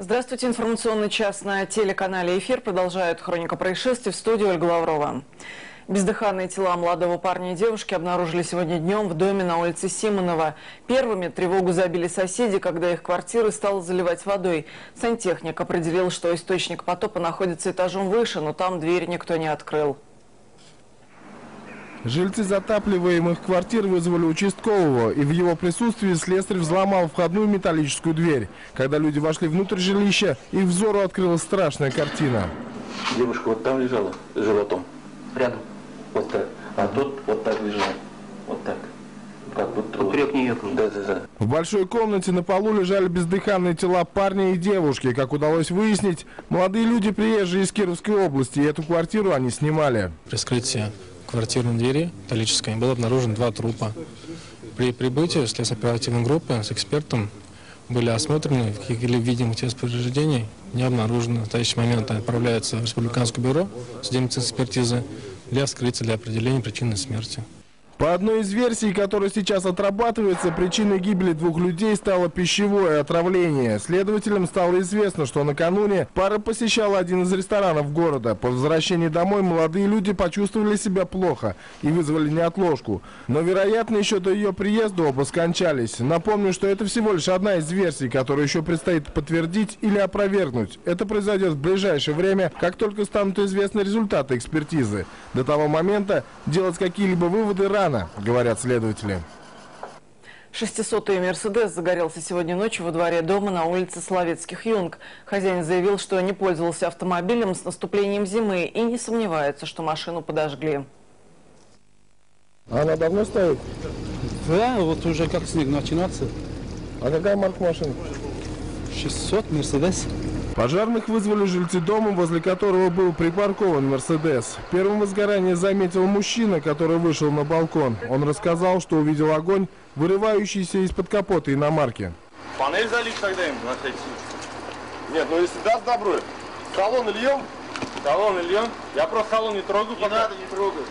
Здравствуйте. Информационный час на телеканале «Эфир» продолжает хроника происшествий в студии Ольга Лаврова. Бездыханные тела молодого парня и девушки обнаружили сегодня днем в доме на улице Симонова. Первыми тревогу забили соседи, когда их квартиры стало заливать водой. Сантехник определил, что источник потопа находится этажом выше, но там дверь никто не открыл. Жильцы затапливаемых квартир вызвали участкового, и в его присутствии слесарь взломал входную металлическую дверь. Когда люди вошли внутрь жилища, их взору открылась страшная картина. Девушка вот там лежала, с животом, рядом, вот так. А тут вот так лежал, вот так. Как будто... Поперек нее. Да, да, да. В большой комнате на полу лежали бездыханные тела парня и девушки. Как удалось выяснить, молодые люди приезжие из Кировской области, и эту квартиру они снимали. При вскрытии квартирной двери металлической было обнаружено два трупа. При прибытии следственно-оперативной группы с экспертом были осмотрены, каких-либо видимых повреждений не обнаружено. В настоящий момент отправляется в Республиканское бюро судебной экспертизы для вскрытия, для определения причины смерти. По одной из версий, которая сейчас отрабатывается, причиной гибели двух людей стало пищевое отравление. Следователям стало известно, что накануне пара посещала один из ресторанов города. По возвращении домой молодые люди почувствовали себя плохо и вызвали неотложку. Но, вероятно, еще до ее приезда оба скончались. Напомню, что это всего лишь одна из версий, которую еще предстоит подтвердить или опровергнуть. Это произойдет в ближайшее время, как только станут известны результаты экспертизы. До того момента делать какие-либо выводы рано рано, говорят следователи. 600-й «Мерседес» загорелся сегодня ночью во дворе дома на улице Соловецких Юнг. Хозяин заявил, что не пользовался автомобилем с наступлением зимы и не сомневается, что машину подожгли. Она давно стоит? Да, вот уже как снег начинается. А какая марка машины? 600 «Мерседес». Пожарных вызвали жильцы дома, возле которого был припаркован «Мерседес». Первым возгорание заметил мужчина, который вышел на балкон. Он рассказал, что увидел огонь, вырывающийся из-под капота иномарки. Панель залить тогда им на всякий Нет, ну если даст добро, салон льем, салон льем. Я просто салон не трогаю. Не пока. надо, не трогай.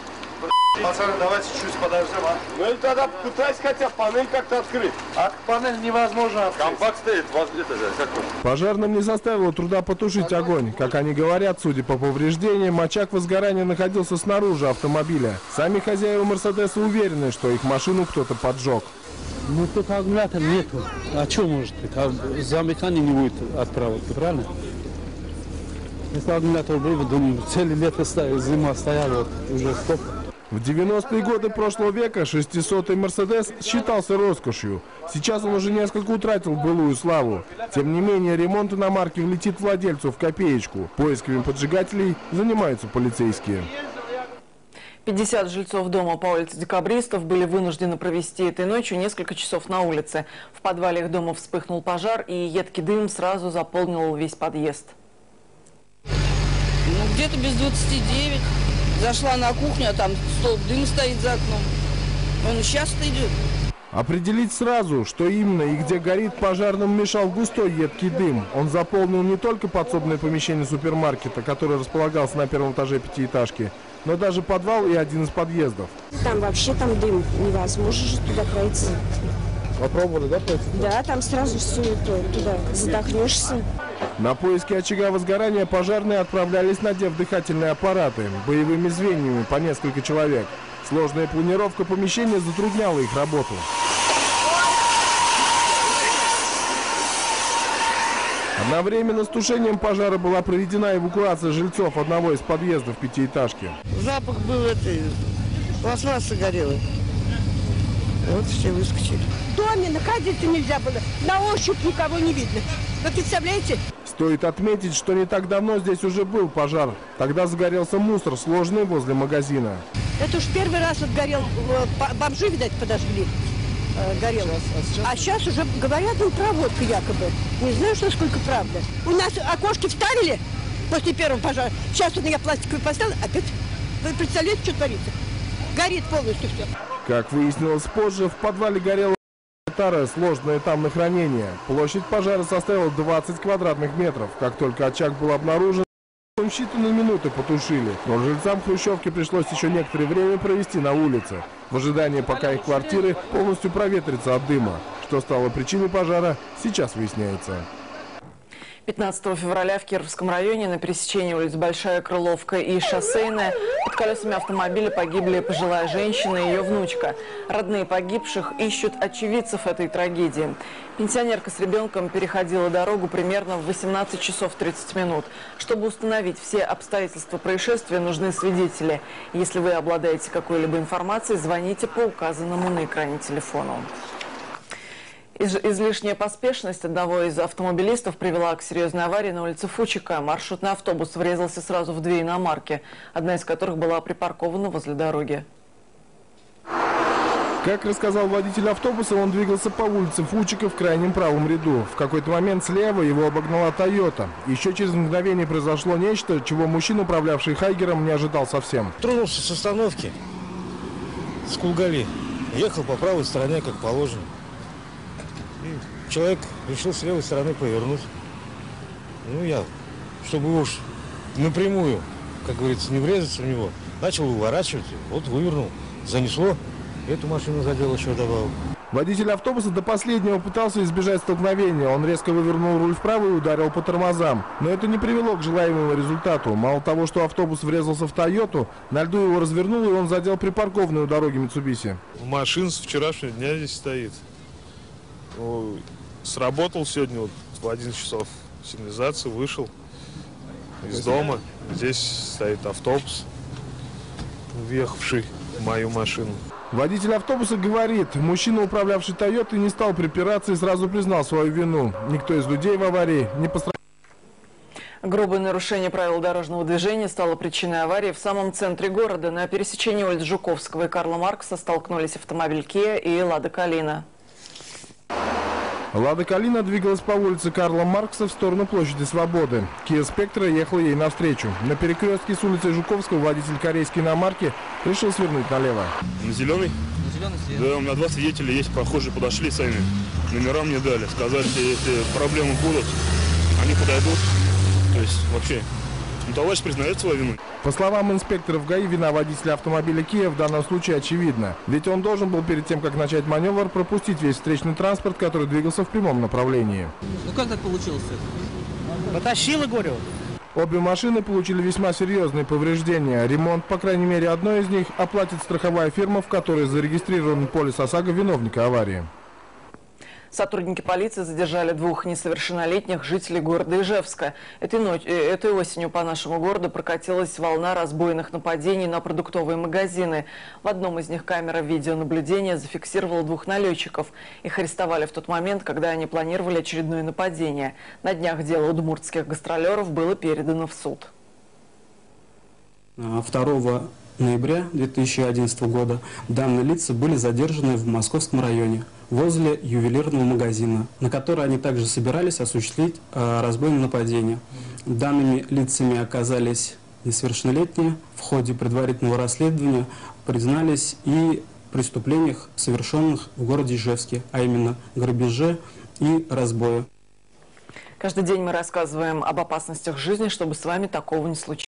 Пацаны, давайте чуть подождем, а? Ну и тогда пытайся хотя панель как-то открыть. А панель невозможно открыть. Компакт стоит, это же, какой? Пожарным не составило труда потушить огонь. Как они говорят, судя по повреждениям, очаг возгорания находился снаружи автомобиля. Сами хозяева Мерседеса уверены, что их машину кто-то поджег. Ну тут аккумулятора нету. А что может быть? А замыкание не будет отправки, правильно? Если аккумулятор был бы, думаю, целый лето зима стояла, вот, уже стоп. В 90-е годы прошлого века 600-й «Мерседес» считался роскошью. Сейчас он уже несколько утратил былую славу. Тем не менее, ремонт иномарки влетит владельцу в копеечку. Поисками поджигателей занимаются полицейские. 50 жильцов дома по улице Декабристов были вынуждены провести этой ночью несколько часов на улице. В подвале их дома вспыхнул пожар, и едкий дым сразу заполнил весь подъезд. Ну, где-то без 29. Зашла на кухню, а там столб дым стоит за окном. Он сейчас идет. Определить сразу, что именно и где горит, пожарным мешал густой едкий дым. Он заполнил не только подсобное помещение супермаркета, которое располагался на первом этаже пятиэтажки, но даже подвал и один из подъездов. Там вообще там дым, невозможно же туда пройти. Попробовали, да, пройти? Да, там сразу все это, туда задохнешься. На поиски очага возгорания пожарные отправлялись, надев дыхательные аппараты, боевыми звеньями по несколько человек. Сложная планировка помещения затрудняла их работу. Одновременно с тушением пожара была проведена эвакуация жильцов одного из подъездов пятиэтажки. Запах был этой, пластмасса горела. Вот все выскочили. Доме находиться нельзя было, на ощупь никого не видно. Вы представляете? Стоит отметить, что не так давно здесь уже был пожар. Тогда загорелся мусор, сложный возле магазина. Это уж первый раз вот горел, бомжи, видать, подожгли. Э, горело. А сейчас? а сейчас уже говорят, ну, проводка якобы. Не знаю, что сколько правда. У нас окошки вставили после первого пожара. Сейчас вот я пластиковый поставил, опять. Вы представляете, что творится? Горит полностью все. Как выяснилось позже, в подвале горело Старое сложное там на хранение. Площадь пожара составила 20 квадратных метров. Как только очаг был обнаружен, он считанные минуты потушили, но жильцам Хрущевки пришлось еще некоторое время провести на улице, в ожидании, пока их квартиры полностью проветрятся от дыма. Что стало причиной пожара, сейчас выясняется. 15 февраля в Кировском районе на пересечении улиц Большая Крыловка и Шоссейная под колесами автомобиля погибли пожилая женщина и ее внучка. Родные погибших ищут очевидцев этой трагедии. Пенсионерка с ребенком переходила дорогу примерно в 18 часов 30 минут. Чтобы установить все обстоятельства происшествия, нужны свидетели. Если вы обладаете какой-либо информацией, звоните по указанному на экране телефону. Излишняя поспешность одного из автомобилистов привела к серьезной аварии на улице Фучика. Маршрутный автобус врезался сразу в две иномарки, одна из которых была припаркована возле дороги. Как рассказал водитель автобуса, он двигался по улице Фучика в крайнем правом ряду. В какой-то момент слева его обогнала Тойота. Еще через мгновение произошло нечто, чего мужчина, управлявший Хайгером, не ожидал совсем. Тронулся с остановки с Кулгали. Ехал по правой стороне, как положено. И человек решил с левой стороны повернуть. Ну, я, чтобы уж напрямую, как говорится, не врезаться в него, начал выворачивать, вот вывернул, занесло, эту машину задел еще добавил. Водитель автобуса до последнего пытался избежать столкновения. Он резко вывернул руль вправо и ударил по тормозам. Но это не привело к желаемому результату. Мало того, что автобус врезался в Тойоту, на льду его развернул, и он задел припаркованную дороги Митсубиси. Машин с вчерашнего дня здесь стоит. Сработал сегодня вот в 11 часов сигнализацию, вышел из дома. Здесь стоит автобус, въехавший в мою машину. Водитель автобуса говорит, мужчина, управлявший Тойотой, не стал припираться и сразу признал свою вину. Никто из людей в аварии не пострадал. Грубое нарушение правил дорожного движения стало причиной аварии в самом центре города. На пересечении улиц Жуковского и Карла Маркса столкнулись автомобиль Kia и Лада Калина. Лада Калина двигалась по улице Карла Маркса в сторону площади Свободы. Kia Спектра ехала ей навстречу. На перекрестке с улицы Жуковского водитель корейской иномарки решил свернуть налево. На зеленый? На зеленый свет. Да, у меня два свидетеля есть, прохожие подошли сами. Номера мне дали. Сказали, если проблемы будут, они подойдут. То есть вообще ну, товарищ признает свою вину. По словам инспекторов ГАИ, вина водителя автомобиля Kia в данном случае очевидна. Ведь он должен был перед тем, как начать маневр, пропустить весь встречный транспорт, который двигался в прямом направлении. Ну как так получилось? Потащила, говорю. Обе машины получили весьма серьезные повреждения. Ремонт, по крайней мере, одной из них оплатит страховая фирма, в которой зарегистрирован полис ОСАГО виновника аварии. Сотрудники полиции задержали двух несовершеннолетних жителей города Ижевска. Этой, ночь, э, этой осенью по нашему городу прокатилась волна разбойных нападений на продуктовые магазины. В одном из них камера видеонаблюдения зафиксировала двух налетчиков. Их арестовали в тот момент, когда они планировали очередное нападение. На днях дело удмуртских гастролеров было передано в суд. 2 ноября 2011 года данные лица были задержаны в Московском районе возле ювелирного магазина, на который они также собирались осуществить э, разбойное нападение. Данными лицами оказались несовершеннолетние. В ходе предварительного расследования признались и преступлениях, совершенных в городе Ижевске, а именно грабеже и разбое. Каждый день мы рассказываем об опасностях жизни, чтобы с вами такого не случилось.